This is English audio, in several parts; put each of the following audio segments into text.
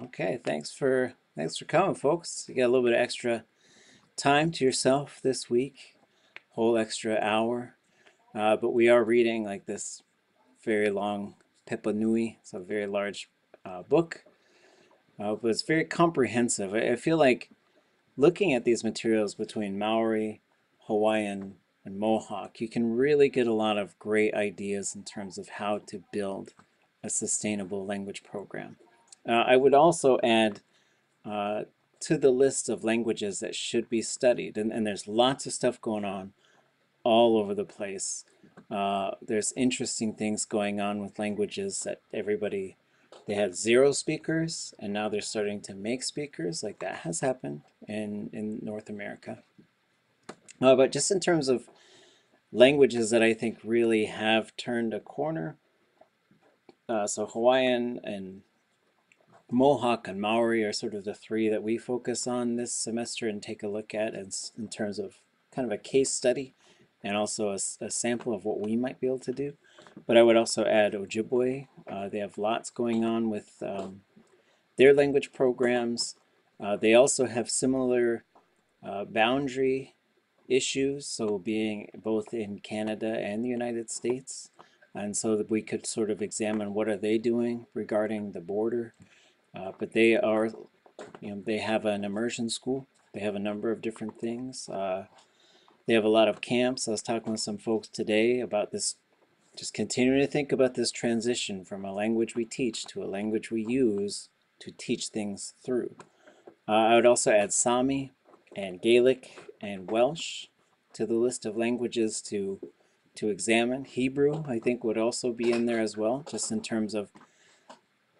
Okay, thanks for thanks for coming, folks. You got a little bit of extra time to yourself this week, whole extra hour. Uh, but we are reading like this very long Pepa Nui. It's a very large uh, book, uh, but it's very comprehensive. I, I feel like looking at these materials between Maori, Hawaiian, and Mohawk, you can really get a lot of great ideas in terms of how to build a sustainable language program. Uh, I would also add uh, to the list of languages that should be studied, and, and there's lots of stuff going on all over the place. Uh, there's interesting things going on with languages that everybody, they had zero speakers, and now they're starting to make speakers, like that has happened in, in North America. Uh, but just in terms of languages that I think really have turned a corner, uh, so Hawaiian and Mohawk and Maori are sort of the three that we focus on this semester and take a look at as, in terms of kind of a case study and also a, a, sample of what we might be able to do. But I would also add Ojibwe. Uh, they have lots going on with um, their language programs. Uh, they also have similar uh, boundary issues, so being both in Canada and the United States. And so that we could sort of examine what are they doing regarding the border uh, but they are, you know, they have an immersion school. They have a number of different things. Uh, they have a lot of camps. I was talking with some folks today about this, just continuing to think about this transition from a language we teach to a language we use to teach things through. Uh, I would also add Sami and Gaelic and Welsh to the list of languages to to examine. Hebrew, I think, would also be in there as well, just in terms of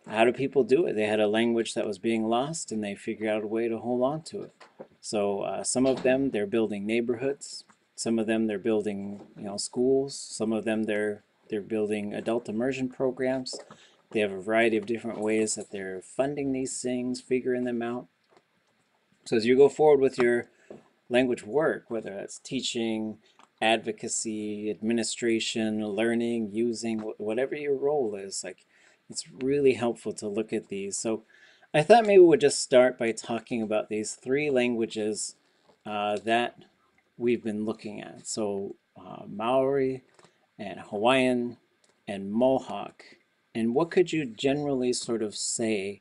how do people do it? They had a language that was being lost and they figured out a way to hold on to it. So uh, some of them, they're building neighborhoods. Some of them, they're building you know, schools. Some of them, they're, they're building adult immersion programs. They have a variety of different ways that they're funding these things, figuring them out. So as you go forward with your language work, whether that's teaching, advocacy, administration, learning, using, whatever your role is, like it's really helpful to look at these. So I thought maybe we'll just start by talking about these three languages uh, that we've been looking at. So uh, Maori and Hawaiian and Mohawk. And what could you generally sort of say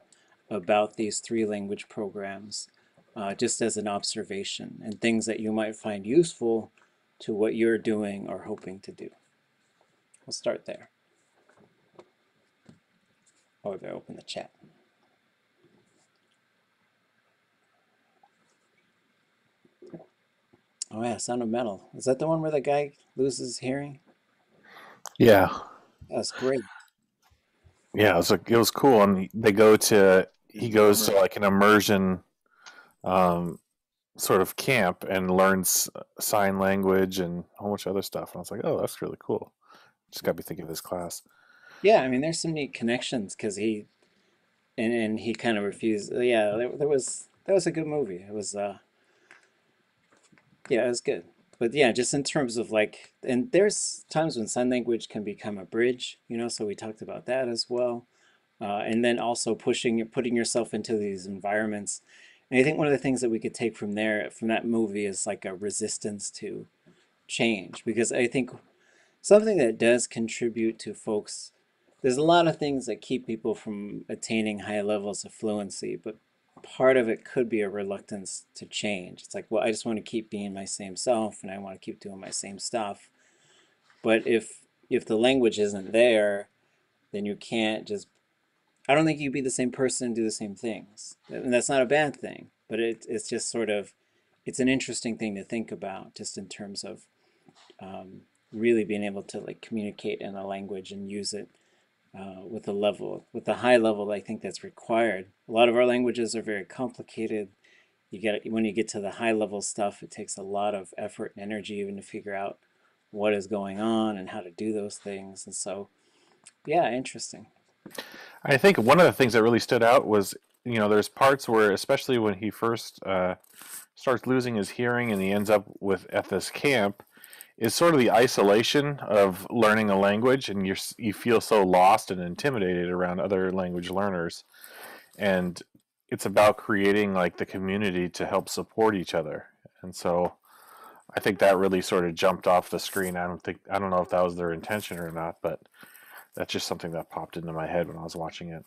about these three language programs uh, just as an observation and things that you might find useful to what you're doing or hoping to do? We'll start there. Oh, they open the chat. Oh yeah, Sound of Metal. Is that the one where the guy loses hearing? Yeah. That's great. Yeah, it was, it was cool. And they go to, he goes to like an immersion um, sort of camp and learns sign language and a whole bunch of other stuff. And I was like, oh, that's really cool. Just got me thinking of this class. Yeah, I mean, there's some neat connections because he, and and he kind of refused. Yeah, there, there was that was a good movie. It was, uh, yeah, it was good. But yeah, just in terms of like, and there's times when sign language can become a bridge, you know. So we talked about that as well, uh, and then also pushing, putting yourself into these environments. And I think one of the things that we could take from there, from that movie, is like a resistance to change, because I think something that does contribute to folks there's a lot of things that keep people from attaining high levels of fluency, but part of it could be a reluctance to change. It's like, well, I just want to keep being my same self and I want to keep doing my same stuff. But if if the language isn't there, then you can't just I don't think you'd be the same person and do the same things. And that's not a bad thing, but it, it's just sort of it's an interesting thing to think about just in terms of um, really being able to like communicate in a language and use it uh, with the level, with the high level I think that's required. A lot of our languages are very complicated. You get when you get to the high level stuff, it takes a lot of effort and energy even to figure out what is going on and how to do those things. And so, yeah, interesting. I think one of the things that really stood out was, you know, there's parts where, especially when he first uh, starts losing his hearing and he ends up with at this camp, is sort of the isolation of learning a language and you you feel so lost and intimidated around other language learners and it's about creating like the community to help support each other. And so I think that really sort of jumped off the screen. I don't think I don't know if that was their intention or not, but that's just something that popped into my head when I was watching it.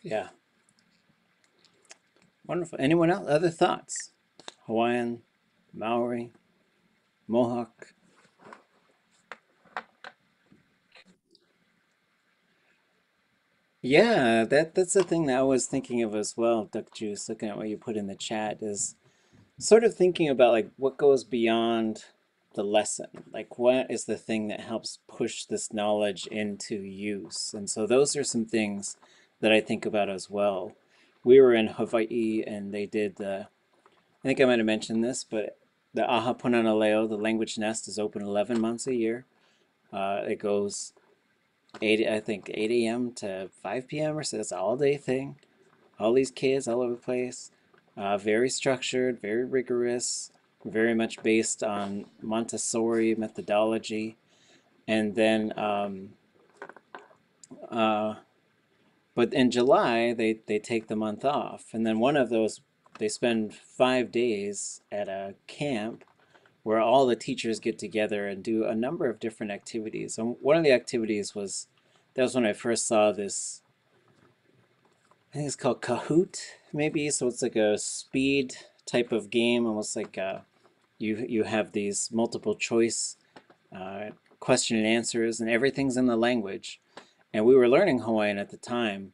Yeah. Wonderful. Anyone else? Other thoughts? Hawaiian, Maori, Mohawk. Yeah, that that's the thing that I was thinking of as well, Duck Juice, looking at what you put in the chat is sort of thinking about like what goes beyond the lesson. Like what is the thing that helps push this knowledge into use? And so those are some things that I think about as well. We were in Hawaii and they did the, I think I might have mentioned this, but the Aha Punana Leo, the language nest, is open 11 months a year. Uh, it goes 8, I think 8 a.m. to 5 p.m. or so. It's all day thing. All these kids all over the place. Uh, very structured, very rigorous, very much based on Montessori methodology. And then, um, uh, but in July, they, they take the month off. And then one of those, they spend five days at a camp where all the teachers get together and do a number of different activities. And one of the activities was, that was when I first saw this, I think it's called Kahoot, maybe. So it's like a speed type of game, almost like uh, you, you have these multiple choice uh, question and answers, and everything's in the language. And we were learning Hawaiian at the time,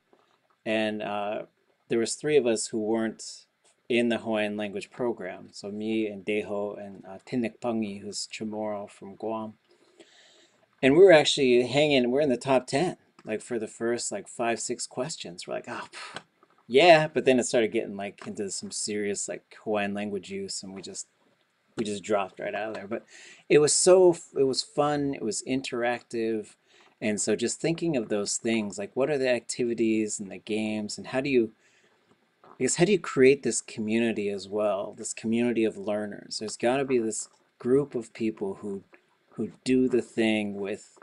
and uh, there was three of us who weren't in the Hawaiian language program. So me and Deho and uh, Tinik who's Chamorro from Guam. And we were actually hanging, we're in the top 10, like for the first like five, six questions. We're like, oh, yeah. But then it started getting like into some serious like Hawaiian language use and we just, we just dropped right out of there. But it was so, it was fun. It was interactive. And so just thinking of those things, like what are the activities and the games and how do you, Guess, how do you create this community as well? This community of learners. There's got to be this group of people who who do the thing with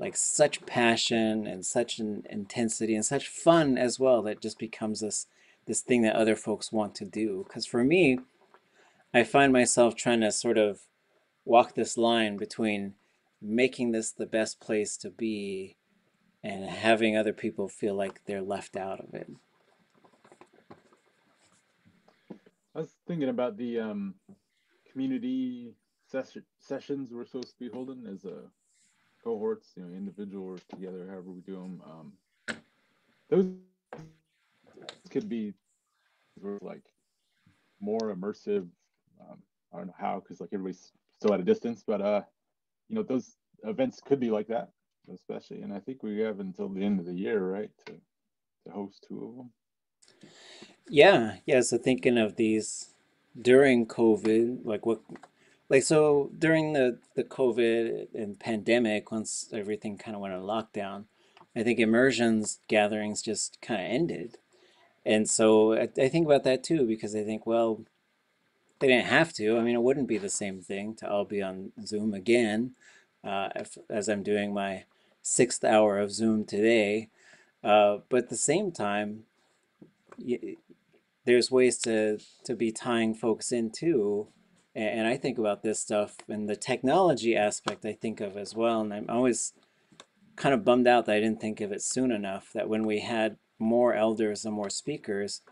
like such passion and such an intensity and such fun as well that just becomes this this thing that other folks want to do. Because for me, I find myself trying to sort of walk this line between making this the best place to be and having other people feel like they're left out of it. I was thinking about the um, community ses- sessions we're supposed to be holding as a cohorts, you know, individual or together, however we do them. Um, those could be like more immersive. Um, I don't know how, because like everybody's still at a distance, but uh, you know, those events could be like that, especially. And I think we have until the end of the year, right, to to host two of them. Yeah, yeah. So thinking of these during COVID, like what, like so during the the COVID and pandemic, once everything kind of went on lockdown, I think immersions gatherings just kind of ended. And so I, I think about that too because I think, well, they didn't have to. I mean, it wouldn't be the same thing to all be on Zoom again, uh, if, as I'm doing my sixth hour of Zoom today. Uh, but at the same time, there's ways to to be tying folks in too. And, and I think about this stuff and the technology aspect I think of as well. And I'm always kind of bummed out that I didn't think of it soon enough. That when we had more elders and more speakers,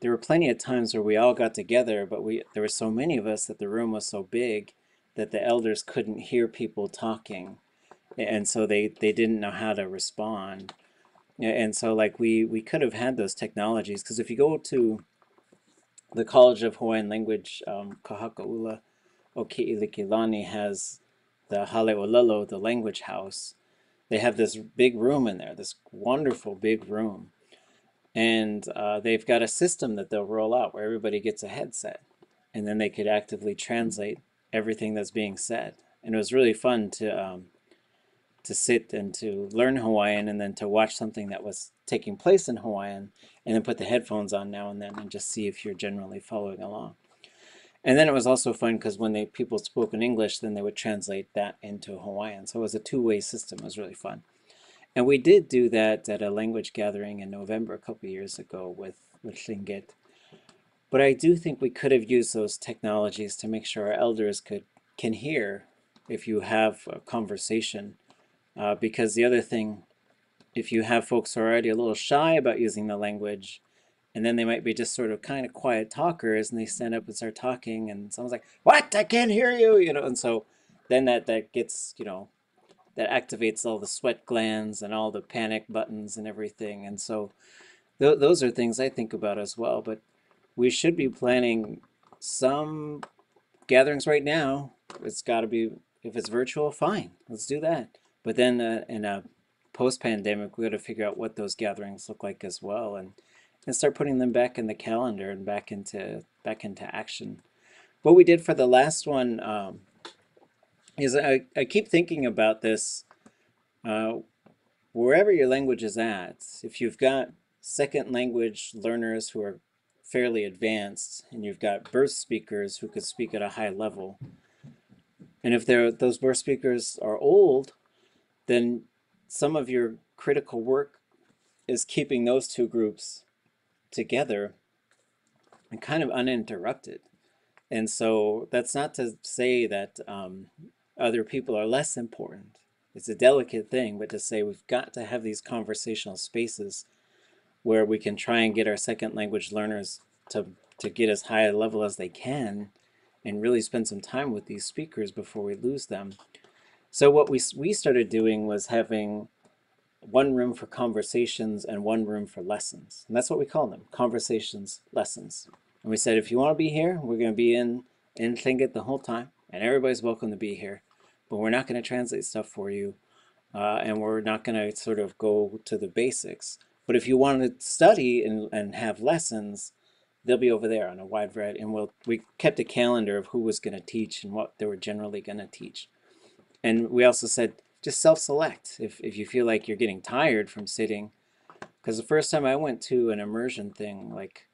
there were plenty of times where we all got together, but we there were so many of us that the room was so big that the elders couldn't hear people talking, and so they they didn't know how to respond. And so like we we could have had those technologies because if you go to the College of Hawaiian Language, um, Kahakaula o Ke'ilikilani has the Hale Hale'olelo, the language house. They have this big room in there, this wonderful big room. And uh, they've got a system that they'll roll out where everybody gets a headset. And then they could actively translate everything that's being said. And it was really fun to um, to sit and to learn Hawaiian and then to watch something that was taking place in Hawaiian and then put the headphones on now and then and just see if you're generally following along. And then it was also fun because when they people spoke in English, then they would translate that into Hawaiian. So it was a two-way system. It was really fun. And we did do that at a language gathering in November a couple years ago with, with Tlingit. But I do think we could have used those technologies to make sure our elders could can hear if you have a conversation. Uh, because the other thing, if you have folks who are already a little shy about using the language, and then they might be just sort of kind of quiet talkers, and they stand up and start talking, and someone's like, "What? I can't hear you," you know, and so then that that gets you know that activates all the sweat glands and all the panic buttons and everything, and so th those are things I think about as well. But we should be planning some gatherings right now. It's got to be if it's virtual, fine, let's do that. But then uh, in a post-pandemic, we got to figure out what those gatherings look like as well, and and start putting them back in the calendar and back into back into action. What we did for the last one um, is I, I keep thinking about this. Uh, wherever your language is at, if you've got second language learners who are fairly advanced and you've got burst speakers who could speak at a high level, and if those burst speakers are old, then some of your critical work is keeping those two groups together and kind of uninterrupted. And so that's not to say that um, other people are less important. It's a delicate thing, but to say we've got to have these conversational spaces where we can try and get our second language learners to, to get as high a level as they can and really spend some time with these speakers before we lose them. So what we, we started doing was having one room for conversations and one room for lessons. And that's what we call them, conversations, lessons. And we said, if you want to be here, we're going to be in, in Tlingit the whole time, and everybody's welcome to be here. But we're not going to translate stuff for you, uh, and we're not going to sort of go to the basics. But if you want to study and, and have lessons, they'll be over there on a wide variety. And we'll, we kept a calendar of who was going to teach and what they were generally going to teach. And we also said, just self-select if, if you feel like you're getting tired from sitting. Because the first time I went to an immersion thing, like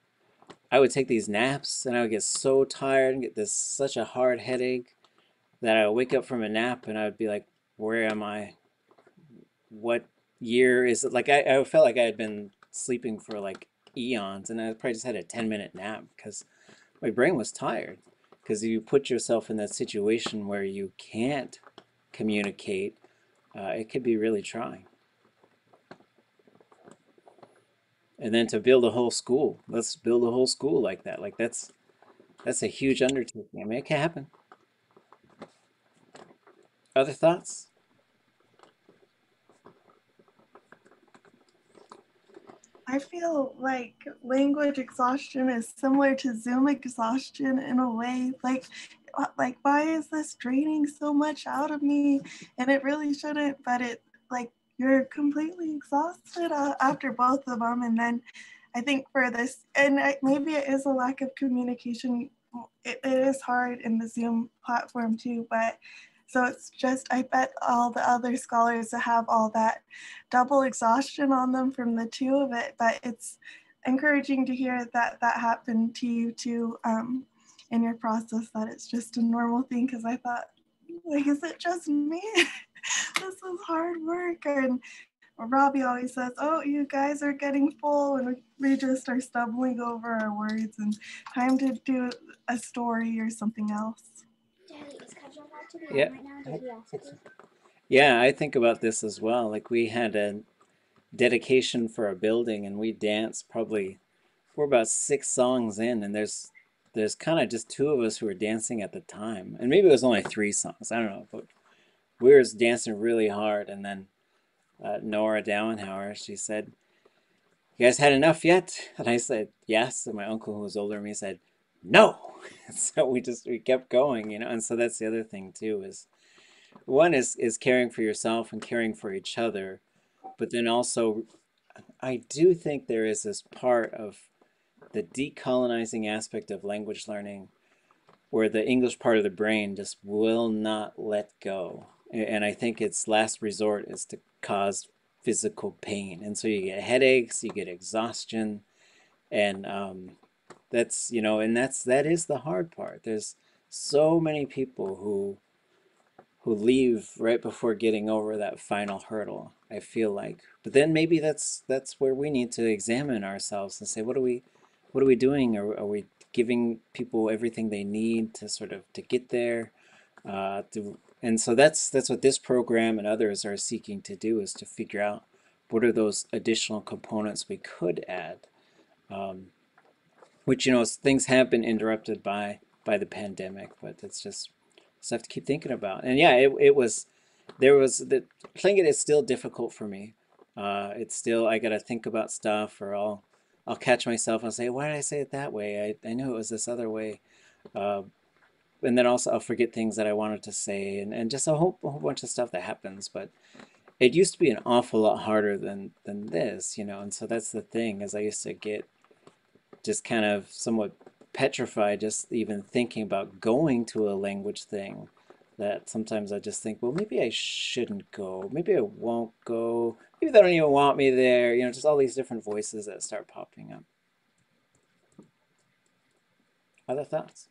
I would take these naps and I would get so tired and get this such a hard headache that I would wake up from a nap and I would be like, where am I? What year is it? Like I, I felt like I had been sleeping for like eons and I probably just had a 10 minute nap because my brain was tired. Because you put yourself in that situation where you can't communicate uh, it could be really trying. And then to build a whole school, let's build a whole school like that. Like that's that's a huge undertaking. I mean, it can happen. Other thoughts? I feel like language exhaustion is similar to Zoom exhaustion in a way. Like like why is this draining so much out of me? And it really shouldn't but it like you're completely exhausted after both of them and then i think for this and I, maybe it is a lack of communication it, it is hard in the zoom platform too but so it's just i bet all the other scholars have all that double exhaustion on them from the two of it but it's encouraging to hear that that happened to you too um, in your process that it's just a normal thing because I thought, like, is it just me? this is hard work. And Robbie always says, oh, you guys are getting full and we just are stumbling over our words and time to do a story or something else. Yeah. Yeah, I think about this as well. Like we had a dedication for a building and we danced probably we're about six songs in and there's there's kind of just two of us who were dancing at the time. And maybe it was only three songs. I don't know. But we were dancing really hard. And then uh, Nora Dauenhauer, she said, You guys had enough yet? And I said, Yes. And my uncle, who was older than me, said, No. so we just, we kept going, you know. And so that's the other thing, too, is one is, is caring for yourself and caring for each other. But then also, I do think there is this part of the decolonizing aspect of language learning where the English part of the brain just will not let go. And I think its last resort is to cause physical pain. And so you get headaches, you get exhaustion, and um, that's, you know, and that's, that is the hard part. There's so many people who, who leave right before getting over that final hurdle. I feel like. But then maybe that's that's where we need to examine ourselves and say, what are we, what are we doing? Are, are we giving people everything they need to sort of to get there? Uh, to, and so that's that's what this program and others are seeking to do is to figure out what are those additional components we could add. Um, which you know things have been interrupted by by the pandemic, but it's just stuff to keep thinking about. And yeah, it, it was there was the Tlingit is still difficult for me. Uh, it's still I gotta think about stuff, or I'll I'll catch myself and say, why did I say it that way? I, I knew it was this other way. Uh, and then also I'll forget things that I wanted to say, and, and just a whole, a whole bunch of stuff that happens. But it used to be an awful lot harder than than this, you know. And so that's the thing, is I used to get just kind of somewhat petrified just even thinking about going to a language thing that sometimes I just think, well, maybe I shouldn't go. Maybe I won't go. Maybe they don't even want me there. You know, just all these different voices that start popping up. Other thoughts?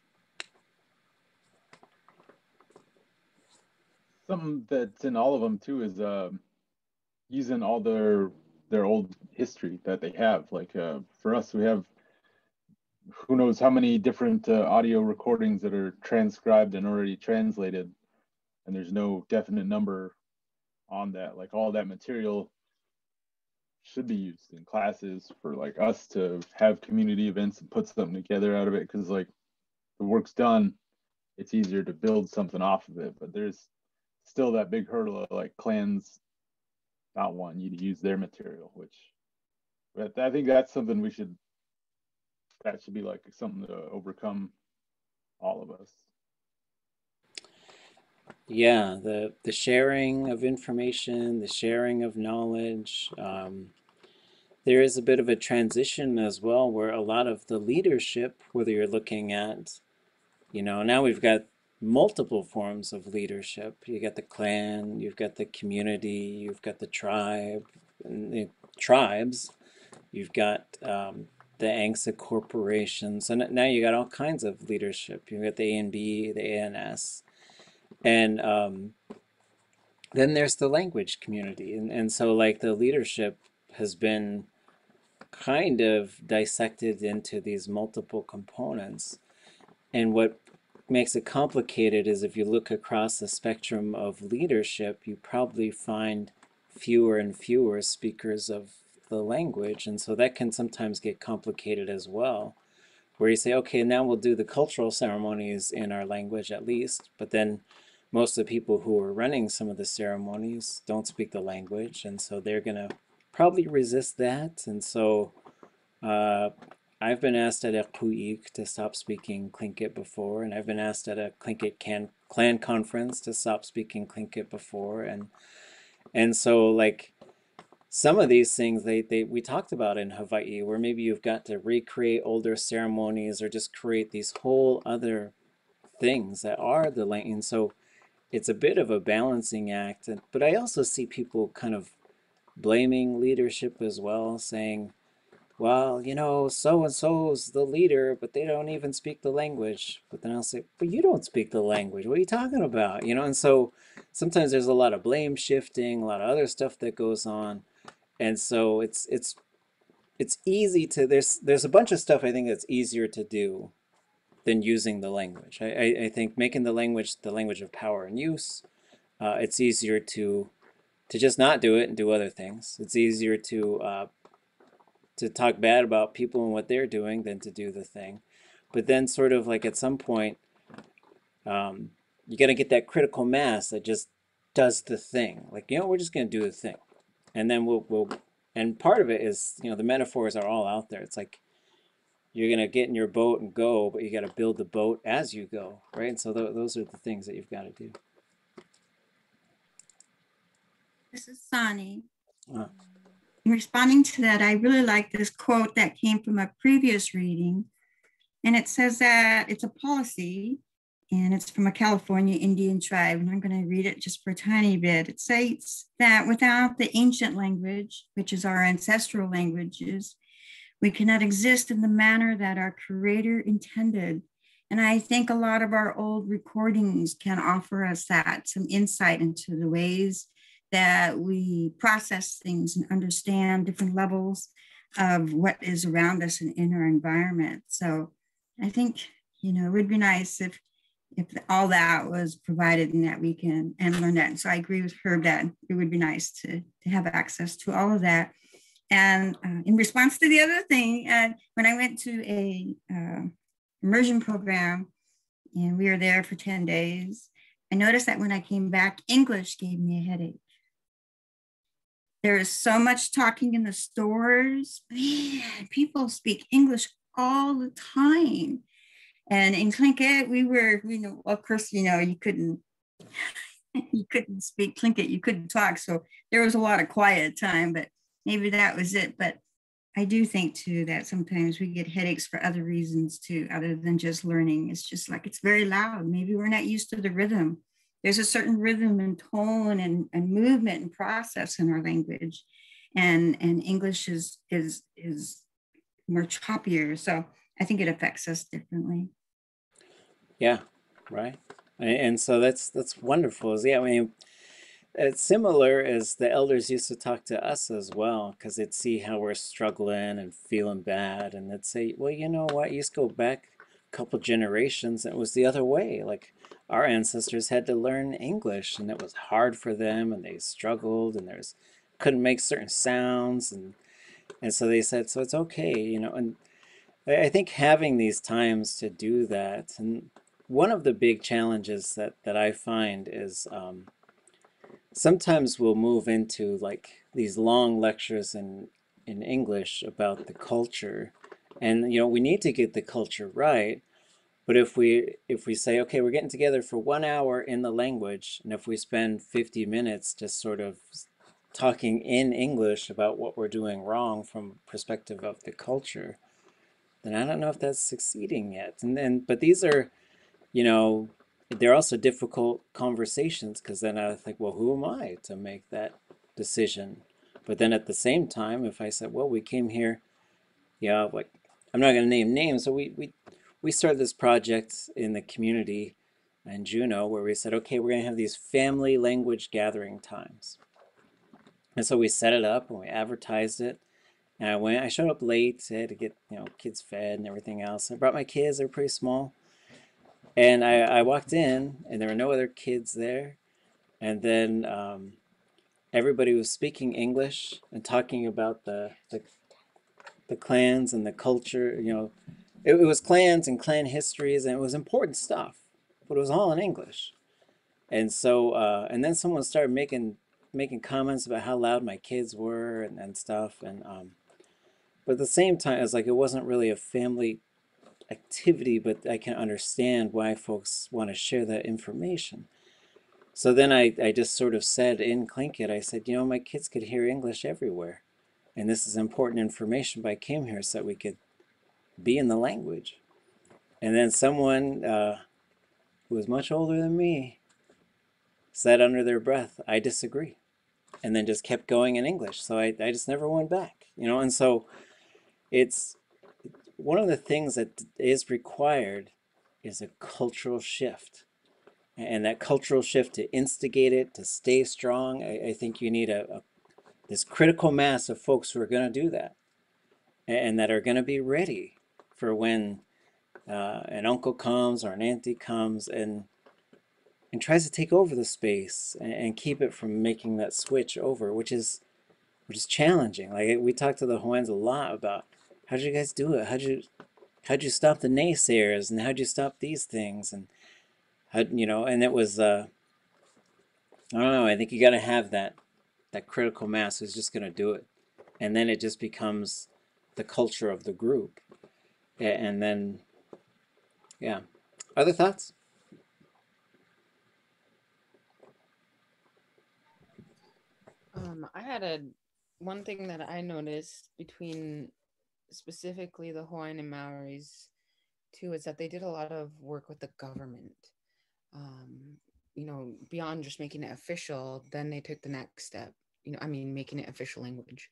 Something that's in all of them too is uh, using all their their old history that they have. Like uh, for us, we have who knows how many different uh, audio recordings that are transcribed and already translated and there's no definite number on that like all that material should be used in classes for like us to have community events and put something together out of it because like the work's done it's easier to build something off of it but there's still that big hurdle of like clans not wanting you to use their material which but i think that's something we should that should be like something to overcome all of us. Yeah, the the sharing of information, the sharing of knowledge. Um, there is a bit of a transition as well, where a lot of the leadership, whether you're looking at, you know, now we've got multiple forms of leadership. You got the clan, you've got the community, you've got the tribe, the tribes. You've got um, the ANCSA corporations, and now you got all kinds of leadership. You've got the ANB, the ANS, and um, then there's the language community, and and so like the leadership has been kind of dissected into these multiple components, and what makes it complicated is if you look across the spectrum of leadership, you probably find fewer and fewer speakers of the language. And so that can sometimes get complicated as well, where you say, okay, now we'll do the cultural ceremonies in our language at least, but then most of the people who are running some of the ceremonies don't speak the language, and so they're going to probably resist that. And so uh, I've been asked at a koo.éex' to stop speaking Tlingit before, and I've been asked at a Tlingit can, clan conference to stop speaking Tlingit before, and and so like some of these things they, they we talked about in Hawaii where maybe you've got to recreate older ceremonies or just create these whole other things that are the language. and so it's a bit of a balancing act but I also see people kind of blaming leadership as well saying well you know so and so's the leader but they don't even speak the language. But then I'll say but you don't speak the language. What are you talking about? You know and so sometimes there's a lot of blame shifting a lot of other stuff that goes on and so it's it's it's easy to there's there's a bunch of stuff I think that's easier to do than using the language. I, I, I think making the language the language of power and use, uh, it's easier to to just not do it and do other things. It's easier to uh, to talk bad about people and what they're doing than to do the thing. But then sort of like at some point, um, you got to get that critical mass that just does the thing. Like, you know, we're just going to do the thing and then we'll we'll and part of it is you know the metaphors are all out there. It's like you're gonna get in your boat and go, but you got to build the boat as you go, right? And so th those are the things that you've got to do. This is Sani. Uh. In responding to that, I really like this quote that came from a previous reading. And it says that it's a policy and it's from a California Indian tribe. And I'm going to read it just for a tiny bit. It states that without the ancient language, which is our ancestral languages, we cannot exist in the manner that our Creator intended. And I think a lot of our old recordings can offer us that some insight into the ways that we process things and understand different levels of what is around us and in our environment. So I think, you know, it would be nice if if all that was provided in that weekend and learn that. And so I agree with Herb that it would be nice to, to have access to all of that. And uh, in response to the other thing, uh, when I went to a uh, immersion program and we were there for 10 days, I noticed that when I came back, English gave me a headache. There is so much talking in the stores. Man, people speak English all the time. And in Tlingit, we were, you know, of course, you know, you couldn't you couldn't speak Tlingit, you couldn't talk. So there was a lot of quiet time, but maybe that was it. But I do think too that sometimes we get headaches for other reasons too, other than just learning. It's just like it's very loud. Maybe we're not used to the rhythm. There's a certain rhythm and tone and, and movement and process in our language. And, and English is is is more choppier. So I think it affects us differently. Yeah, right. And so that's that's wonderful. Yeah, I mean, it's similar as the elders used to talk to us as well, because they'd see how we're struggling and feeling bad, and they'd say, "Well, you know what? You just go back a couple generations, and it was the other way. Like our ancestors had to learn English, and it was hard for them, and they struggled, and there's couldn't make certain sounds, and and so they said, so it's okay, you know, and I think having these times to do that, and one of the big challenges that, that I find is um, sometimes we'll move into like these long lectures in, in English about the culture. And, you know, we need to get the culture right. But if we if we say, okay, we're getting together for one hour in the language, and if we spend 50 minutes just sort of talking in English about what we're doing wrong from perspective of the culture, then I don't know if that's succeeding yet. And then, but these are, you know, they're also difficult conversations because then I think, well, who am I to make that decision? But then at the same time, if I said, well, we came here, yeah, like I'm not going to name names, so we we we started this project in the community in Juneau where we said, okay, we're going to have these family language gathering times. And so we set it up and we advertised it and I went, I showed up late, I had to get, you know, kids fed and everything else. I brought my kids, they're pretty small. And I, I walked in and there were no other kids there. And then um, everybody was speaking English and talking about the, the, the clans and the culture, you know, it, it was clans and clan histories and it was important stuff, but it was all in English. And so, uh, and then someone started making making comments about how loud my kids were and, and stuff. And um, but at the same time, it's like it wasn't really a family activity, but I can understand why folks want to share that information. So then I, I just sort of said in Tlingit, I said, you know, my kids could hear English everywhere. And this is important information, but I came here so that we could be in the language. And then someone uh, who was much older than me said under their breath, I disagree. And then just kept going in English. So I, I just never went back, you know, and so it's one of the things that is required is a cultural shift. And that cultural shift to instigate it, to stay strong, I, I think you need a, a, this critical mass of folks who are going to do that and that are going to be ready for when uh, an uncle comes or an auntie comes and and tries to take over the space and, and keep it from making that switch over, which is which is challenging. Like we talked to the Hawaiians a lot about how'd you guys do it? How'd you how'd you stop the naysayers and how'd you stop these things and how you know and it was uh I don't know, I think you gotta have that that critical mass who's just gonna do it. And then it just becomes the culture of the group. And then yeah. Other thoughts? Um, I had a one thing that I noticed between specifically the Hawaiian and Maoris too is that they did a lot of work with the government. Um, you know, beyond just making it official, then they took the next step. You know, I mean, making it official language.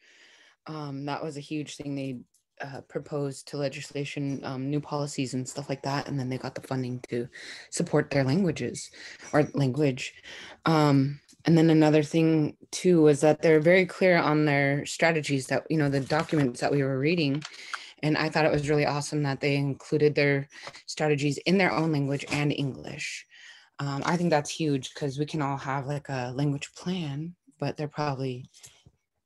Um, that was a huge thing. They uh, proposed to legislation um, new policies and stuff like that, and then they got the funding to support their languages or language. Um, and then another thing too was that they're very clear on their strategies that you know the documents that we were reading. And i thought it was really awesome that they included their strategies in their own language and english. Um, i think that's huge because we can all have like a language plan but they're probably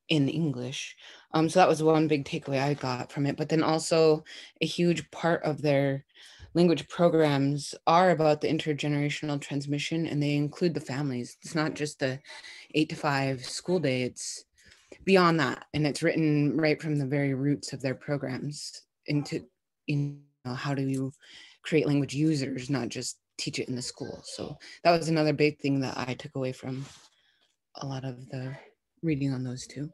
in english. Um, so that was one big takeaway i got from it. But then also a huge part of their language programs are about the intergenerational transmission and they include the families. It's not just the eight to five school day, it's beyond that. And it's written right from the very roots of their programs into you know, how do you create language users, not just teach it in the school. So that was another big thing that I took away from a lot of the reading on those two.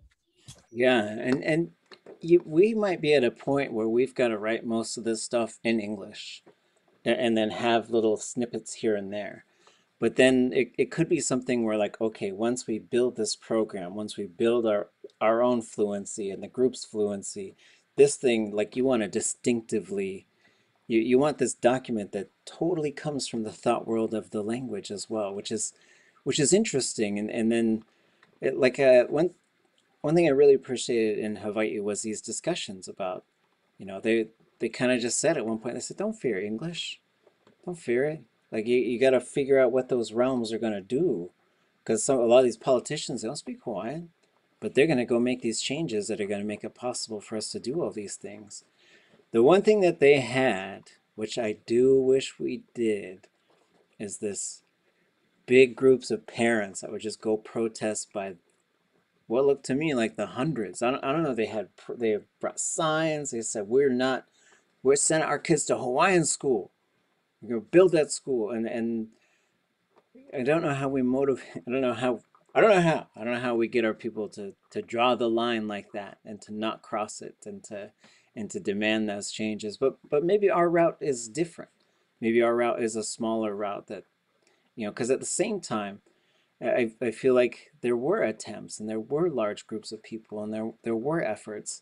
Yeah, and and you, we might be at a point where we've got to write most of this stuff in English and then have little snippets here and there. But then it, it could be something where like, okay, once we build this program, once we build our, our own fluency and the group's fluency, this thing, like you want to distinctively, you, you want this document that totally comes from the thought world of the language as well, which is, which is interesting. And, and then it, like uh, one, one thing I really appreciated in Hawaii was these discussions about, you know, they, they kind of just said at one point, they said, don't fear English. Don't fear it. Like you, you got to figure out what those realms are going to do. Because a lot of these politicians, don't speak Hawaiian. But they're going to go make these changes that are going to make it possible for us to do all these things. The one thing that they had, which I do wish we did, is this big groups of parents that would just go protest by what looked to me like the hundreds. I don't, I don't know. They had they brought signs. They said we're not we're sending our kids to Hawaiian school. We're to build that school. And, and I don't know how we motivate, I don't know how, I don't know how, I don't know how we get our people to, to draw the line like that and to not cross it and to, and to demand those changes. But, but maybe our route is different. Maybe our route is a smaller route that, you know, because at the same time, I, I feel like there were attempts and there were large groups of people and there, there were efforts,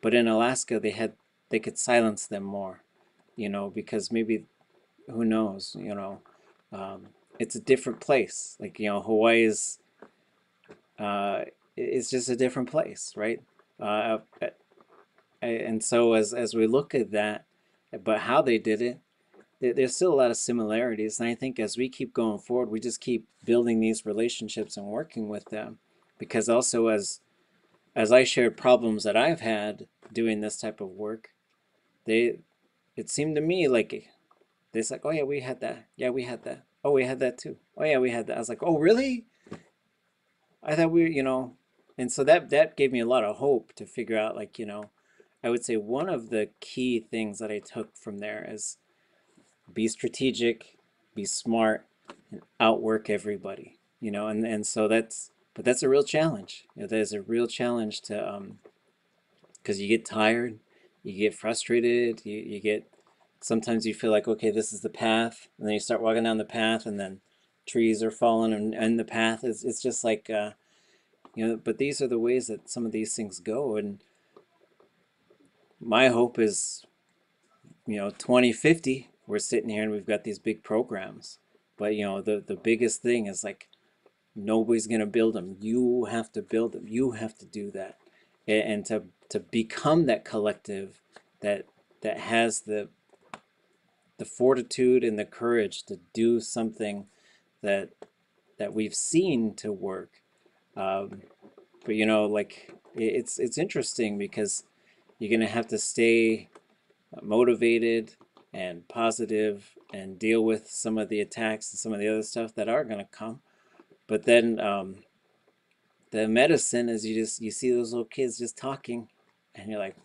but in Alaska they had they could silence them more, you know, because maybe, who knows, you know, um, it's a different place. Like, you know, Hawaii is, uh, it's just a different place, right? Uh, and so as, as we look at that, but how they did it, there's still a lot of similarities. And I think as we keep going forward, we just keep building these relationships and working with them. Because also as as I shared problems that I've had doing this type of work, they it seemed to me like they like, oh yeah, we had that. Yeah, we had that. Oh, we had that too. Oh yeah, we had that. I was like, oh really? I thought we, you know, and so that that gave me a lot of hope to figure out, like, you know, I would say one of the key things that I took from there is be strategic, be smart, and outwork everybody. You know, and and so that's but that's a real challenge. You know, there's a real challenge to um because you get tired you get frustrated you, you get sometimes you feel like okay this is the path and then you start walking down the path and then trees are falling and, and the path is it's just like uh, you know but these are the ways that some of these things go and my hope is you know 2050 we're sitting here and we've got these big programs but you know the the biggest thing is like nobody's to build them you have to build them you have to do that and, and to to become that collective that that has the the fortitude and the courage to do something that that we've seen to work. Um, but you know, like it's it's interesting because you're gonna have to stay motivated and positive and deal with some of the attacks and some of the other stuff that are gonna come. But then um, the medicine is you just you see those little kids just talking and you're like,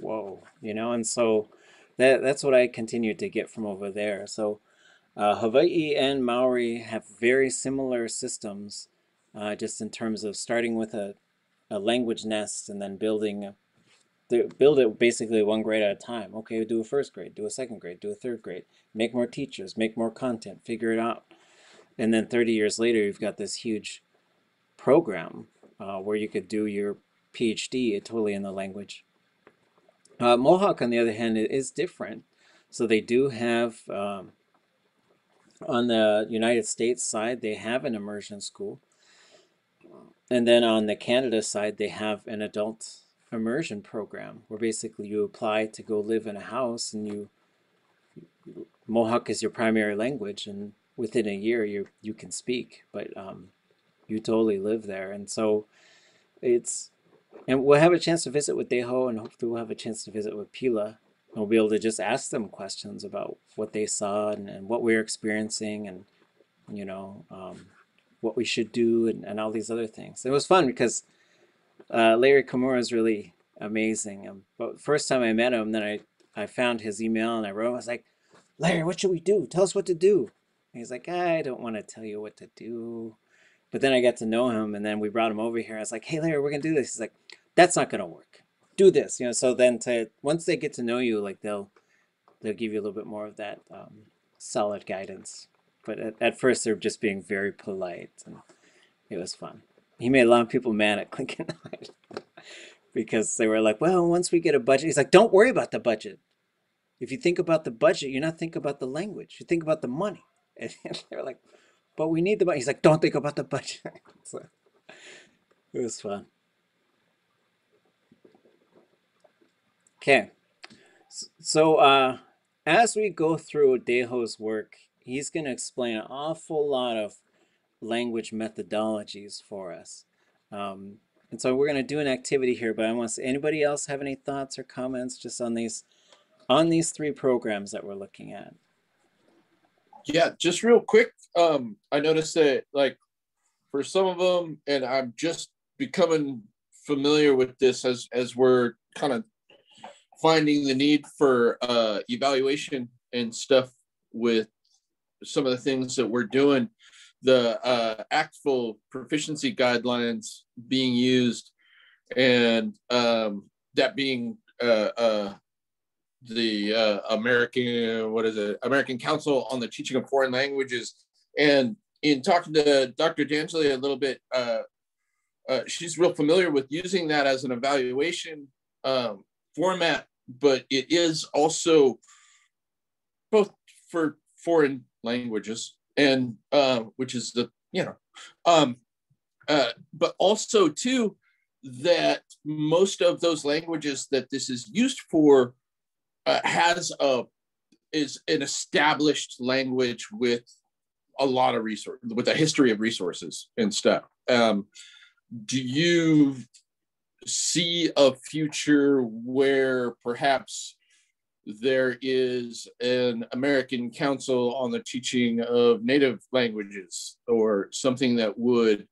whoa, you know, and so that that's what I continue to get from over there. So uh, Hawaii and Maori have very similar systems, uh, just in terms of starting with a, a language nest and then building build it basically one grade at a time. Okay, do a first grade, do a second grade, do a third grade, make more teachers, make more content, figure it out. And then 30 years later, you've got this huge program uh, where you could do your PhD totally in the language. Uh, Mohawk, on the other hand, is different. So they do have um, On the United States side, they have an immersion school. And then on the Canada side, they have an adult immersion program where basically you apply to go live in a house and you Mohawk is your primary language and within a year you you can speak, but um, you totally live there. And so it's and we'll have a chance to visit with Deho and hopefully we'll have a chance to visit with Pila. And we'll be able to just ask them questions about what they saw and, and what we're experiencing and you know um, what we should do and, and all these other things. It was fun because uh, Larry Kimura is really amazing. Um, but first time I met him, then I, I found his email and I wrote, I was like, Larry, what should we do? Tell us what to do. And he's like, I don't want to tell you what to do. But then I got to know him and then we brought him over here. I was like, hey, Larry, we're going to do this. He's like, that's not going to work. Do this. You know, so then to once they get to know you, like they'll they'll give you a little bit more of that um, solid guidance. But at, at first they're just being very polite and it was fun. He made a lot of people mad at Clinkenide because they were like, well, once we get a budget, he's like, don't worry about the budget. If you think about the budget, you're not thinking about the language. You think about the money. And they're like, but we need the money. He's like, don't think about the budget. so it was fun. Okay. So uh, as we go through Deho's work, he's going to explain an awful lot of language methodologies for us. Um, and so we're going to do an activity here, but I want to see anybody else have any thoughts or comments just on these on these three programs that we're looking at? Yeah, just real quick. Um, I noticed that like for some of them, and I'm just becoming familiar with this as as we're kind of finding the need for uh, evaluation and stuff with some of the things that we're doing the uh, ACTFL proficiency guidelines being used and um, that being uh, uh, the uh, American, what is it, American Council on the Teaching of Foreign Languages. And in talking to Dr. D'Angeli a little bit, uh, uh, she's real familiar with using that as an evaluation um, format, but it is also both for foreign languages and uh, which is the you know, um, uh, but also too that most of those languages that this is used for uh, has a is an established language with a lot of resource with a history of resources and stuff. Um, do you see a future where perhaps there is an American Council on the Teaching of Native Languages or something that would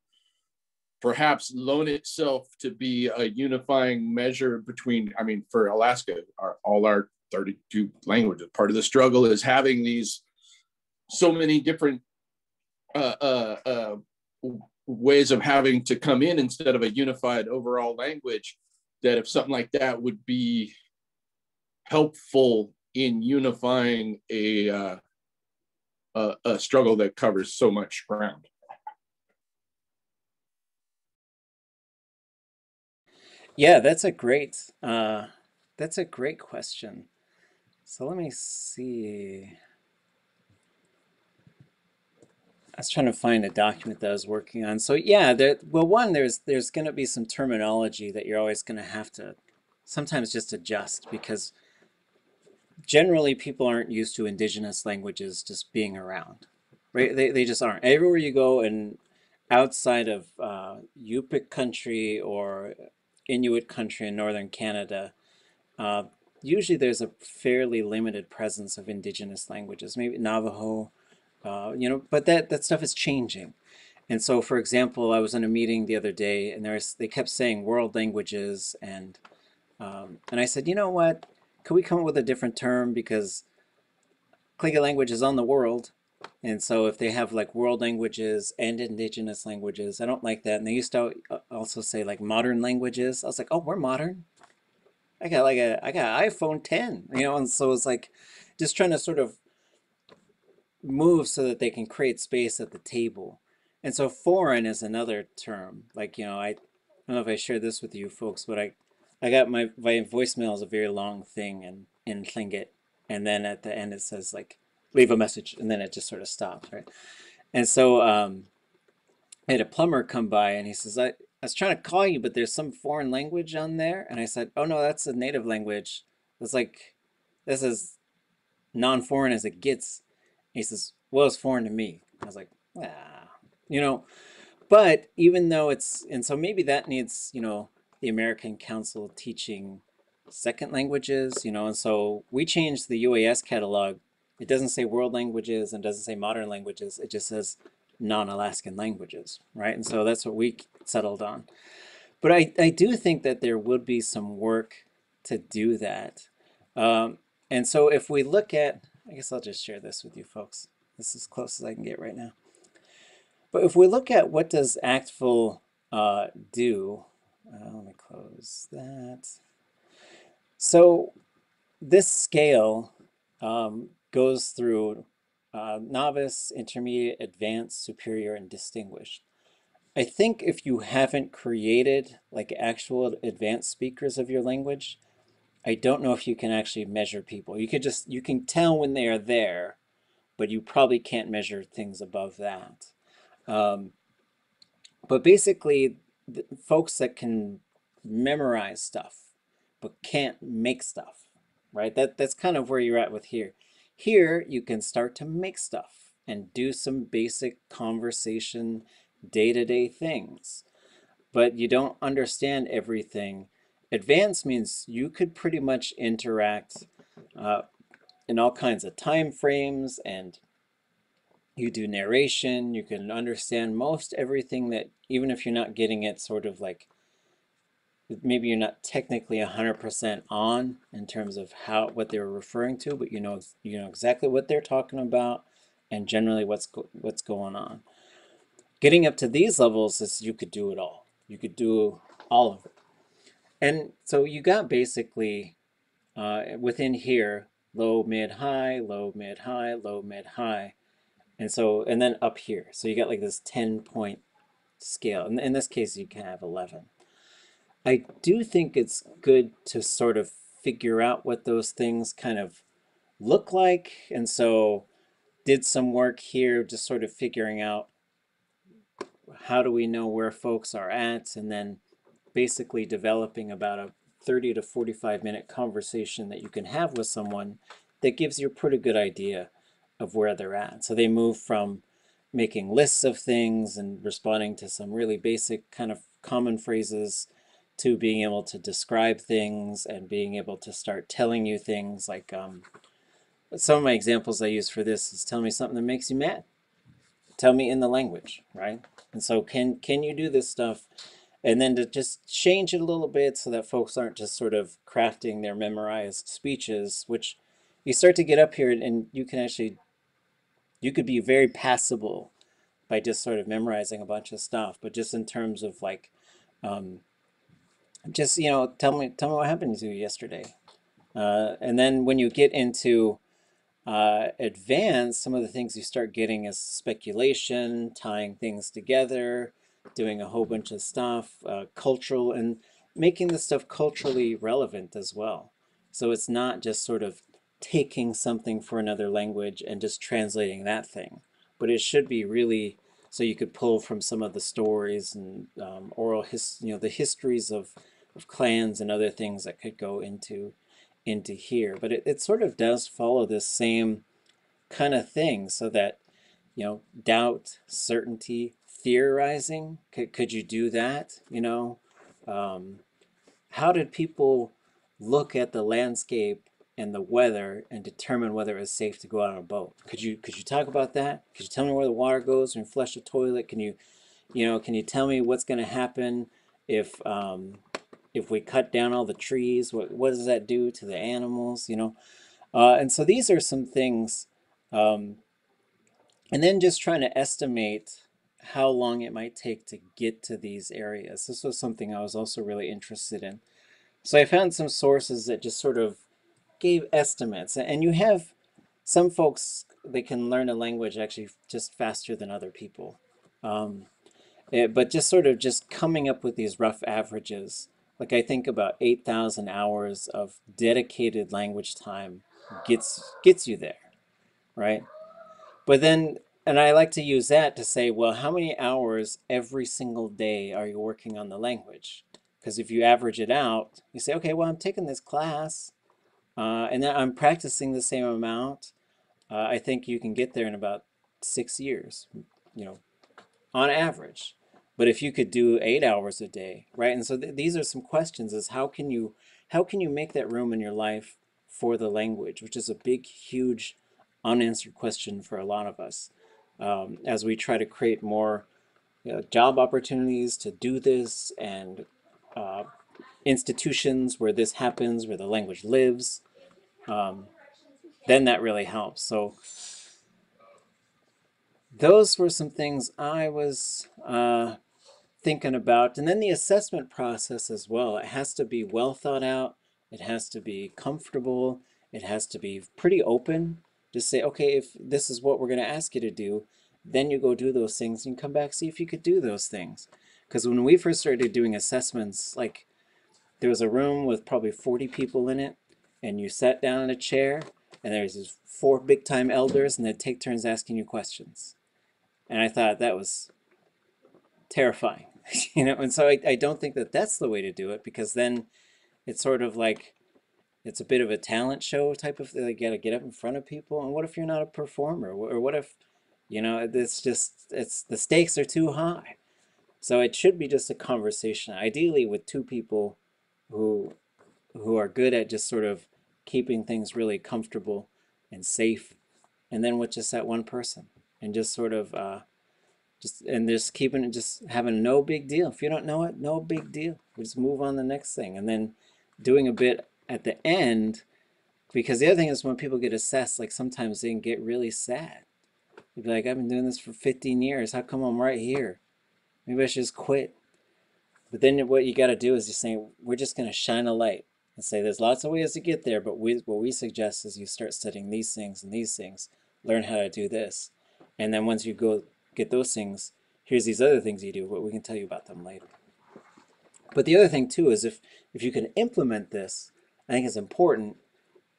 perhaps loan itself to be a unifying measure between, I mean, for Alaska, our, all our 32 languages. Part of the struggle is having these so many different uh, uh, uh, ways of having to come in instead of a unified overall language. That if something like that would be helpful in unifying a, uh, a, a struggle that covers so much ground. Yeah, that's a great uh, that's a great question. So let me see. I was trying to find a document that I was working on. So yeah, there. Well, one, there's there's going to be some terminology that you're always going to have to sometimes just adjust because generally people aren't used to indigenous languages just being around, right? They, they just aren't. Everywhere you go and outside of uh, Yupik country or Inuit country in northern Canada, uh, usually there's a fairly limited presence of indigenous languages, maybe Navajo, uh, you know, but that, that stuff is changing. And so, for example, I was in a meeting the other day and there's, they kept saying world languages and, um, and I said, you know what, could we come up with a different term because Tlingit language is on the world. And so if they have like world languages and indigenous languages, I don't like that. And they used to uh, also say like modern languages. I was like, oh, we're modern. I got like a, I got an iPhone 10, you know? And so it's like just trying to sort of move so that they can create space at the table. And so foreign is another term. Like, you know, I, I don't know if I shared this with you folks, but I, I got my, my voicemail is a very long thing in, in Tlingit. And then at the end it says like leave a message, and then it just sort of stops, right? And so um, I had a plumber come by, and he says, I, I was trying to call you, but there's some foreign language on there. And I said, Oh no, that's a native language. It's like this is non-foreign as it gets. He says, Well, it's foreign to me. I was like, ah, you know, but even though it's, and so maybe that needs, you know, the American Council teaching second languages, you know, and so we changed the UAS catalog. It doesn't say world languages and doesn't say modern languages. It just says non-Alaskan languages, right? And so that's what we settled on. But I, I do think that there would be some work to do that. Um, and so if we look at, I guess I'll just share this with you folks. This is as close as I can get right now. But if we look at what does ACTFL uh, do, uh, let me close that. So this scale um, goes through uh, novice, intermediate, advanced, superior, and distinguished. I think if you haven't created like actual advanced speakers of your language, I don't know if you can actually measure people. You could just, you can tell when they are there, but you probably can't measure things above that. Um, but basically, folks that can memorize stuff but can't make stuff, right? That that's kind of where you're at with here. Here you can start to make stuff and do some basic conversation, day-to-day -day things, but you don't understand everything. Advanced means you could pretty much interact uh, in all kinds of time frames and you do narration, you can understand most everything that, even if you're not getting it sort of like, maybe you're not technically 100% on in terms of how, what they're referring to, but you know, you know exactly what they're talking about and generally what's, go, what's going on. Getting up to these levels is you could do it all. You could do all of it. And so you got basically uh, within here, low, mid, high, low, mid, high, low, mid, high. And so, and then up here. So you get like this 10 point scale. And in this case, you can have 11. I do think it's good to sort of figure out what those things kind of look like. And so did some work here, just sort of figuring out how do we know where folks are at and then basically developing about a 30 to 45 minute conversation that you can have with someone that gives you a pretty good idea of where they're at. So they move from making lists of things and responding to some really basic kind of common phrases to being able to describe things and being able to start telling you things like um, some of my examples I use for this is tell me something that makes you mad. Tell me in the language, right? And so can can you do this stuff and then to just change it a little bit so that folks aren't just sort of crafting their memorized speeches, which you start to get up here and you can actually, you could be very passable by just sort of memorizing a bunch of stuff, but just in terms of like, um, just, you know, tell me, tell me what happened to you yesterday. Uh, and then when you get into uh, advanced, some of the things you start getting is speculation, tying things together, doing a whole bunch of stuff, uh, cultural, and making the stuff culturally relevant as well. So it's not just sort of taking something for another language and just translating that thing, but it should be really so you could pull from some of the stories and um, oral his, you know, the histories of, of clans and other things that could go into into here. But it, it sort of does follow this same kind of thing so that, you know, doubt, certainty, theorizing? Could, could you do that? You know, um, how did people look at the landscape and the weather and determine whether it was safe to go out on a boat? Could you could you talk about that? Could you tell me where the water goes when you flush the toilet? Can you, you know, can you tell me what's going to happen if um, if we cut down all the trees? What what does that do to the animals? You know, uh, and so these are some things. Um, and then just trying to estimate how long it might take to get to these areas. This was something I was also really interested in. So I found some sources that just sort of gave estimates. And you have some folks, they can learn a language actually just faster than other people. Um, eh, but just sort of just coming up with these rough averages. Like I think about 8,000 hours of dedicated language time gets, gets you there. right? But then, and I like to use that to say, well, how many hours every single day are you working on the language? Because if you average it out, you say, okay, well, I'm taking this class uh, and then I'm practicing the same amount. Uh, I think you can get there in about six years, you know, on average. But if you could do eight hours a day, right? And so th these are some questions: is how can you how can you make that room in your life for the language, which is a big, huge, unanswered question for a lot of us, um, as we try to create more you know, job opportunities to do this and uh, institutions where this happens, where the language lives. Um, then that really helps. So those were some things I was uh, thinking about. And then the assessment process as well. It has to be well thought out. It has to be comfortable. It has to be pretty open. Just say, okay, if this is what we're going to ask you to do, then you go do those things and come back see if you could do those things. Because when we first started doing assessments, like there was a room with probably 40 people in it, and you sat down in a chair, and there's these four big time elders, and they'd take turns asking you questions. And I thought that was terrifying, you know. And so I, I don't think that that's the way to do it because then it's sort of like it's a bit of a talent show type of thing. You got to get up in front of people. And what if you're not a performer? Or what if, you know, it's just it's the stakes are too high. So it should be just a conversation, ideally with two people who who are good at just sort of keeping things really comfortable and safe, and then with just that one person, and just sort of uh, just and just keeping it, just having no big deal. If you don't know it, no big deal. We just move on the next thing, and then doing a bit at the end, because the other thing is when people get assessed, like sometimes they can get really sad. They'd be like, I've been doing this for 15 years. How come I'm right here? Maybe I should just quit. But then what you got to do is just say, we're just going to shine a light and say there's lots of ways to get there, but we, what we suggest is you start studying these things and these things, learn how to do this. And then once you go get those things, here's these other things you do, but we can tell you about them later. But the other thing too is if, if you can implement this, I think it's important.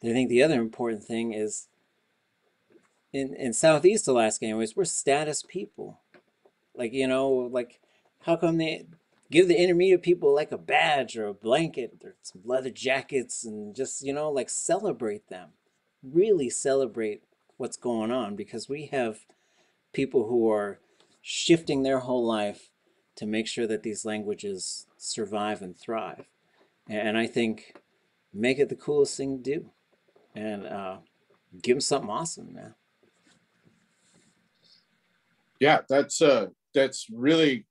I think the other important thing is in, in Southeast Alaska anyways, we're status people. Like, you know, like how come they give the intermediate people like a badge or a blanket or some leather jackets and just, you know, like celebrate them. Really celebrate what's going on because we have people who are shifting their whole life to make sure that these languages survive and thrive. And I think make it the coolest thing to do and uh, give them something awesome, man. Yeah, that's uh, that's really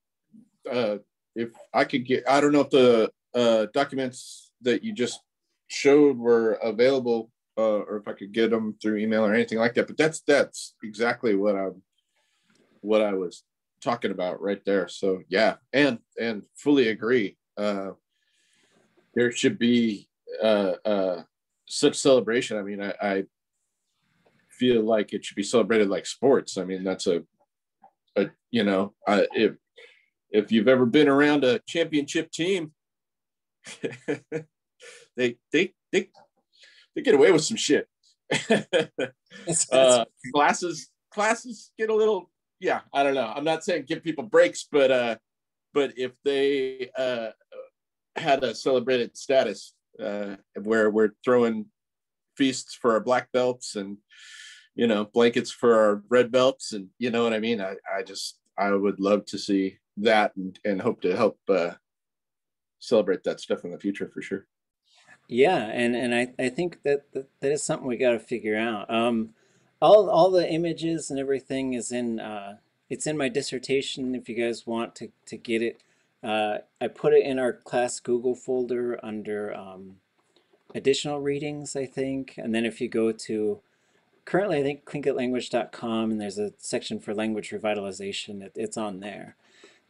uh, if I could get, I don't know if the uh, documents that you just showed were available uh, or if I could get them through email or anything like that. But that's that's exactly what I'm what I was talking about right there. So yeah, and and fully agree. Uh, there should be uh, uh, such celebration. I mean, I, I feel like it should be celebrated like sports. I mean, that's a, a you know, I, if if you've ever been around a championship team, they they they they get away with some shit. uh, classes classes get a little yeah I don't know. I'm not saying give people breaks, but uh, but if they uh, had a celebrated status uh, where we're throwing feasts for our black belts and you know blankets for our red belts and you know what I mean. I I just I would love to see that and, and hope to help uh, celebrate that stuff in the future for sure. Yeah, and and I, I think that, that that is something we got to figure out. Um, all all the images and everything is in uh, it's in my dissertation. If you guys want to to get it, uh, I put it in our class Google folder under um, additional readings, I think. And then if you go to currently, I think tlingitlanguage.com and there's a section for language revitalization. It, it's on there.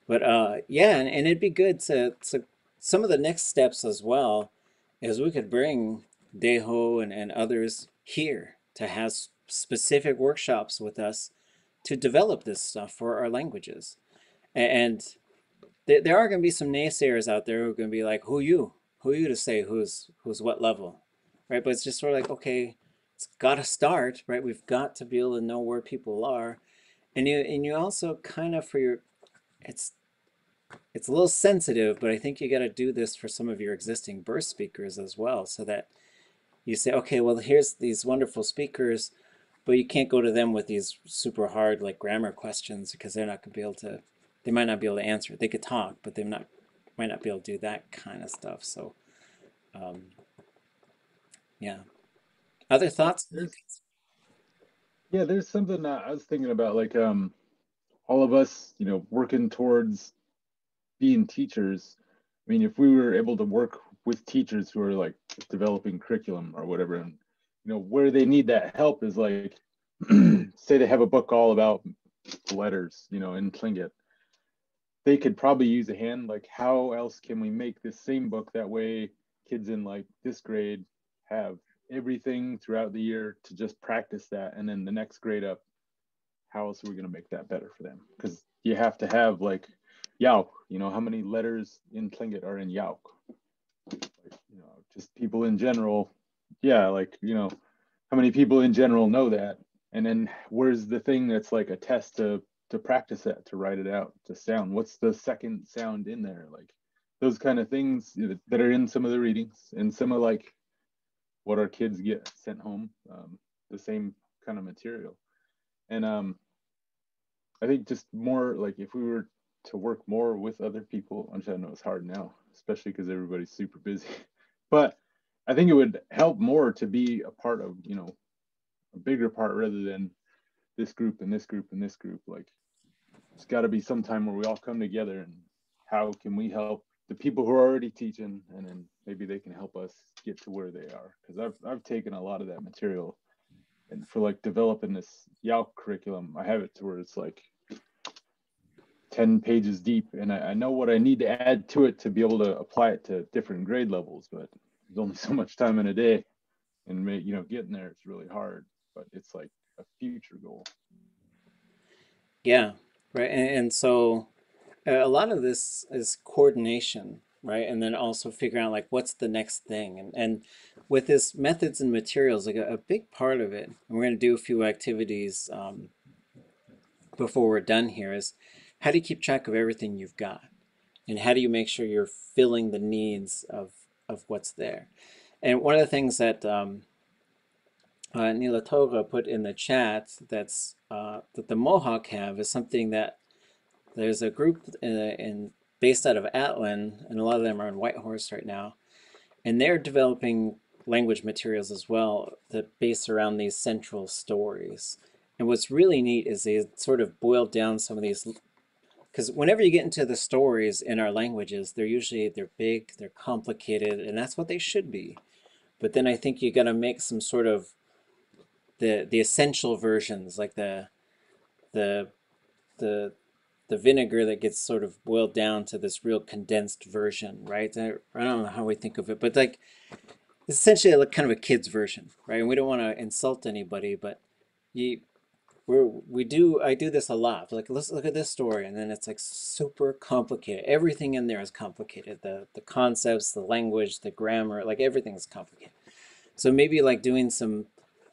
But uh, yeah, and, and it'd be good to, to some of the next steps as well is we could bring Deho and, and others here to have specific workshops with us to develop this stuff for our languages. And th there are going to be some naysayers out there who are going to be like, who you? Who you to say who's who's what level? Right? But it's just sort of like, okay, it's got to start, right? We've got to be able to know where people are, and you and you also kind of for your, it's it's a little sensitive, but I think you got to do this for some of your existing burst speakers as well, so that you say, okay, well, here's these wonderful speakers, but you can't go to them with these super hard like grammar questions because they're not going to be able to, they might not be able to answer. They could talk, but they not might not be able to do that kind of stuff. So, um, yeah. Other thoughts? There's, yeah, there's something I was thinking about, like um, all of us, you know, working towards being teachers. I mean, if we were able to work with teachers who are like developing curriculum or whatever, and you know, where they need that help is like, say they have a book all about letters, you know, in Tlingit. They could probably use a hand. Like, how else can we make this same book that way? Kids in like this grade have everything throughout the year to just practice that, and then the next grade up, how else are we going to make that better for them? Because you have to have like Yauk. You know, how many letters in Tlingit are in Yauk? Like, you know, just people in general. Yeah, like you know, how many people in general know that? And then where's the thing that's like a test to to practice that, to write it out, to sound? What's the second sound in there? Like those kind of things that are in some of the readings and some of like what our kids get sent home, um, the same kind of material. And um, I think just more like if we were to work more with other people, which I know it's hard now, especially because everybody's super busy. But I think it would help more to be a part of, you know, a bigger part rather than this group and this group and this group. Like, it's got to be some time where we all come together and how can we help the people who are already teaching, and then maybe they can help us get to where they are. Because I've I've taken a lot of that material, and for like developing this Yao curriculum, I have it to where it's like 10 pages deep and I, I, know what I need to add to it to be able to apply it to different grade levels, but there's only so much time in a day and you know, getting there, it's really hard, but it's like a future goal. Yeah. Right. And, and so uh, a lot of this is coordination, right? And then also figuring out like, what's the next thing? And, and with this methods and materials, like a, a big part of it, and we're going to do a few activities um, before we're done here is how do you keep track of everything you've got? And how do you make sure you're filling the needs of, of what's there? And one of the things that um, uh, put in the chat that's uh, that the Mohawk have is something that there's a group in, in based out of Atlin, and a lot of them are in Whitehorse right now, and they're developing language materials as well that base around these central stories. And what's really neat is they sort of boiled down some of these because whenever you get into the stories in our languages, they're usually they're big, they're complicated, and that's what they should be. But then I think you got to make some sort of the the essential versions, like the the the the vinegar that gets sort of boiled down to this real condensed version, right? I, I don't know how we think of it, but like it's essentially like kind of a kid's version, right? And we don't want to insult anybody, but you we're we do I do this a lot. Like let's look at this story, and then it's like super complicated. Everything in there is complicated. The the concepts, the language, the grammar, like everything is complicated. So maybe like doing some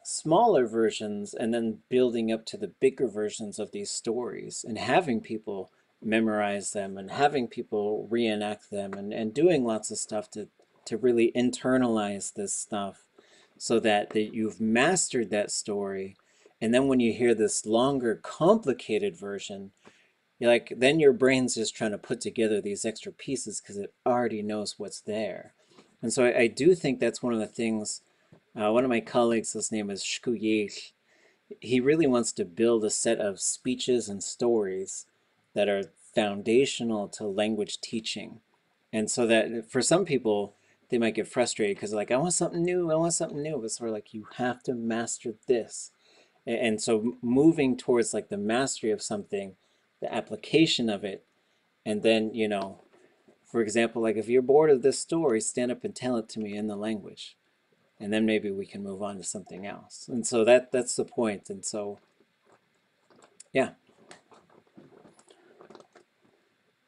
smaller versions and then building up to the bigger versions of these stories and having people memorize them and having people reenact them and, and doing lots of stuff to to really internalize this stuff so that, that you've mastered that story and then when you hear this longer, complicated version, you're like, then your brain's just trying to put together these extra pieces because it already knows what's there. And so I, I, do think that's one of the things, uh, one of my colleagues, his name is Shkuyech, he really wants to build a set of speeches and stories that are foundational to language teaching. And so that for some people, they might get frustrated because like, I want something new, I want something new. But sort of like, you have to master this. And so moving towards like the mastery of something, the application of it, and then, you know, for example, like if you're bored of this story, stand up and tell it to me in the language. And then maybe we can move on to something else. And so that that's the point. And so yeah.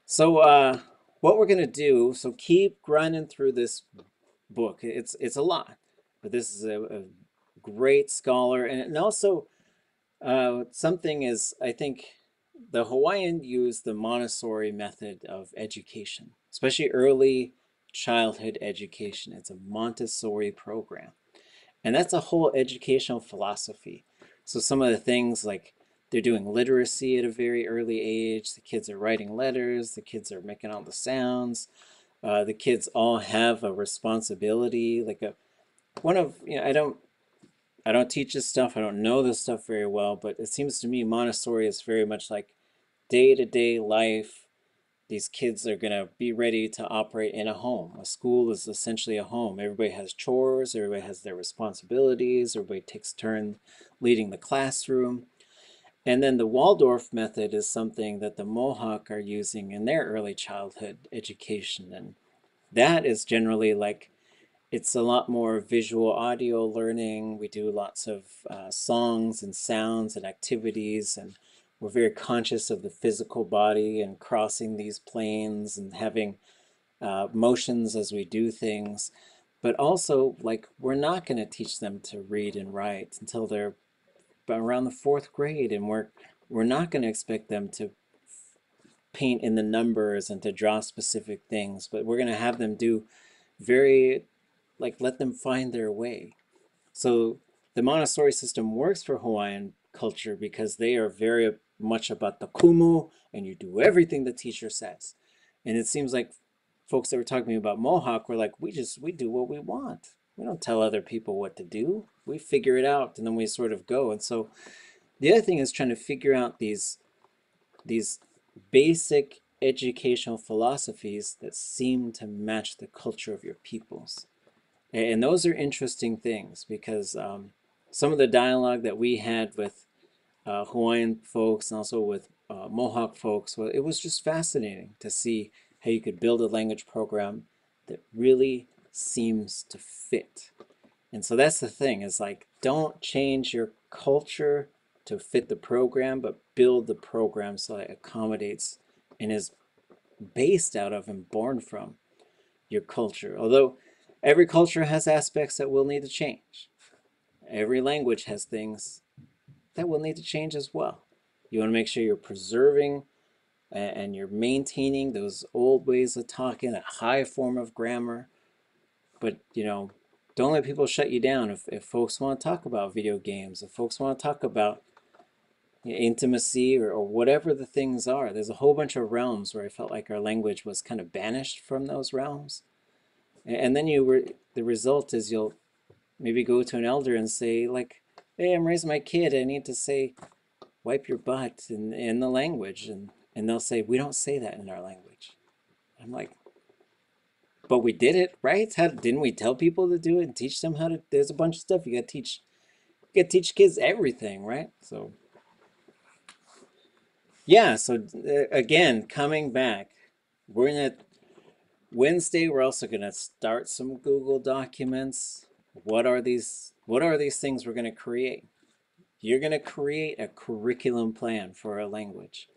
So uh what we're gonna do, so keep grinding through this book. It's it's a lot, but this is a, a great scholar, and, and also uh, something is I think the Hawaiian use the Montessori method of education, especially early childhood education. It's a Montessori program. And that's a whole educational philosophy. So some of the things like they're doing literacy at a very early age. The kids are writing letters. The kids are making all the sounds. Uh, the kids all have a responsibility. Like a one of you know I don't I don't teach this stuff. I don't know this stuff very well, but it seems to me Montessori is very much like day to day life. These kids are going to be ready to operate in a home. A school is essentially a home. Everybody has chores, everybody has their responsibilities, everybody takes turn leading the classroom. And then the Waldorf method is something that the Mohawk are using in their early childhood education. And that is generally like it's a lot more visual audio learning. We do lots of uh, songs and sounds and activities, and we're very conscious of the physical body and crossing these planes and having uh, motions as we do things. But also, like, we're not going to teach them to read and write until they're around the fourth grade, and we're we're not going to expect them to paint in the numbers and to draw specific things, but we're going to have them do very like let them find their way. So the Montessori system works for Hawaiian culture because they are very much about the kumu and you do everything the teacher says. And it seems like folks that were talking to me about Mohawk were like, we just, we do what we want. We don't tell other people what to do. We figure it out and then we sort of go. And so the other thing is trying to figure out these, these basic educational philosophies that seem to match the culture of your peoples. And those are interesting things because um, some of the dialogue that we had with uh, Hawaiian folks and also with uh, Mohawk folks, well, it was just fascinating to see how you could build a language program that really seems to fit. And so that's the thing is like, don't change your culture to fit the program, but build the program so it accommodates and is based out of and born from your culture. Although Every culture has aspects that will need to change. Every language has things that will need to change as well. You want to make sure you're preserving and you're maintaining those old ways of talking, that high form of grammar. But, you know, don't let people shut you down if, if folks want to talk about video games, if folks want to talk about intimacy or, or whatever the things are. There's a whole bunch of realms where I felt like our language was kind of banished from those realms. And then you were the result is you'll maybe go to an elder and say like, "Hey, I'm raising my kid. I need to say, wipe your butt in in the language," and and they'll say, "We don't say that in our language." I'm like, but we did it right. How didn't we tell people to do it and teach them how to? There's a bunch of stuff you got to teach. You got to teach kids everything, right? So. Yeah, so uh, again, coming back, we're in a Wednesday, we're also going to start some Google documents. What are these? What are these things we're going to create? You're going to create a curriculum plan for a language.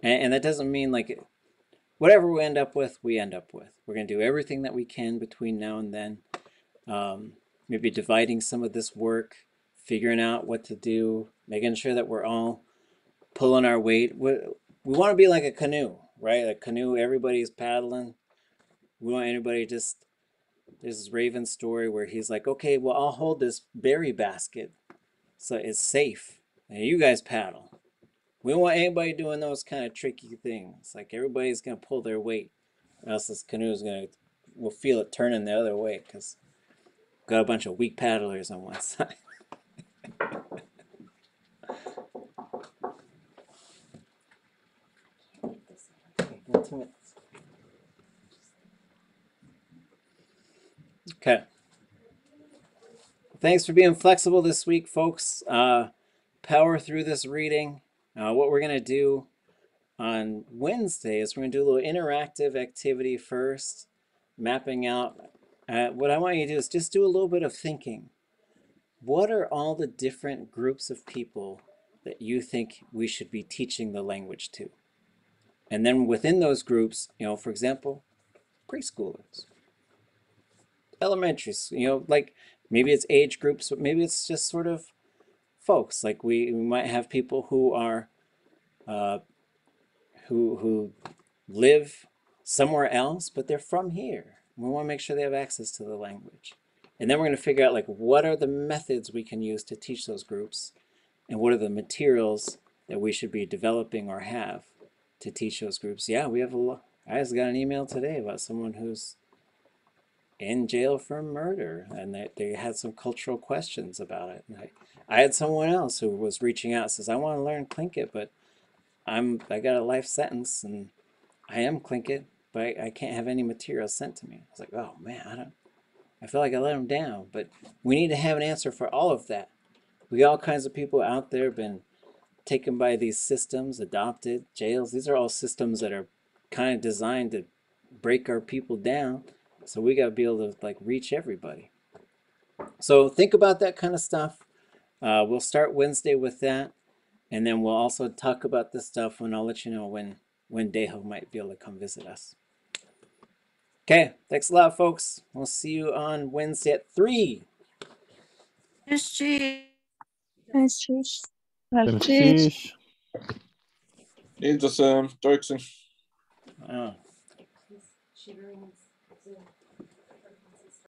And, and that doesn't mean like whatever we end up with, we end up with. We're going to do everything that we can between now and then. Um, maybe dividing some of this work, figuring out what to do, making sure that we're all pulling our weight. We, we want to be like a canoe, right? A canoe, everybody's paddling we want anybody just there's this Raven story where he's like, okay, well, I'll hold this berry basket so it's safe. And you guys paddle. We don't want anybody doing those kind of tricky things. Like everybody's going to pull their weight. Or else this canoe is going to, we'll feel it turning the other way because got a bunch of weak paddlers on one side. Okay. Thanks for being flexible this week, folks. Uh, power through this reading. Uh, what we're going to do on Wednesday is we're going to do a little interactive activity first, mapping out. Uh, what I want you to do is just do a little bit of thinking. What are all the different groups of people that you think we should be teaching the language to? And then within those groups, you know, for example, preschoolers elementary you know, like maybe it's age groups, but maybe it's just sort of folks. Like we, we might have people who are uh, who who live somewhere else, but they're from here. We want to make sure they have access to the language. And then we're going to figure out like what are the methods we can use to teach those groups and what are the materials that we should be developing or have to teach those groups. Yeah, we have a lot. I just got an email today about someone who's in jail for murder and they, they had some cultural questions about it. I, I had someone else who was reaching out says, I want to learn Tlingit, but I'm I got a life sentence and I am Tlingit, but I, I can't have any material sent to me. I was like, oh man, I don't I feel like I let them down, but we need to have an answer for all of that. We got all kinds of people out there been taken by these systems, adopted, jails. These are all systems that are kind of designed to break our people down. So we got to be able to like reach everybody. So think about that kind of stuff. Uh, we'll start Wednesday with that, and then we'll also talk about this stuff when I'll let you know when when Deho might be able to come visit us. Okay, thanks a lot, folks. We'll see you on Wednesday at three. Yes, Ashish. Sheesh. Interesting. Dirksen. Oh.